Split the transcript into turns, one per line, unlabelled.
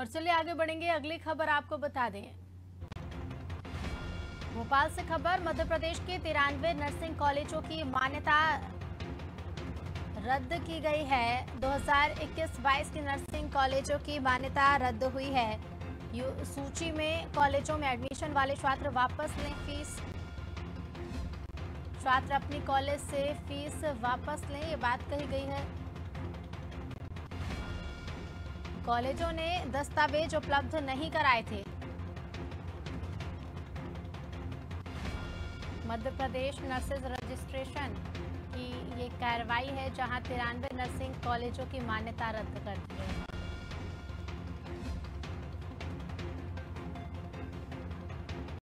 और चलिए आगे बढ़ेंगे। अगली खबर आपको बता दें। भोपाल से खबर मध्य प्रदेश के तिरानवे नर्सिंग कॉलेजों की मान्यता रद्द की गई है। 2021-22 की नर्सिंग कॉलेजों की मान्यता रद्द हुई है। सूची में कॉलेजों में एडमिशन वाले छात्र वापस लें फ़ीस। छात्र अपनी कॉलेज से फ़ीस वापस लें, ये बात कही गई है। कॉलेजों ने दस्तावेज़ उपलब्ध नहीं कराए थे। मध्य प्रदेश नर्सेज रजिस्ट्रेशन की ये कार्रवाई है, जहाँ तिरानवे नर्सिंग कॉलेजों की मान्यता रद्द कर दी गई है।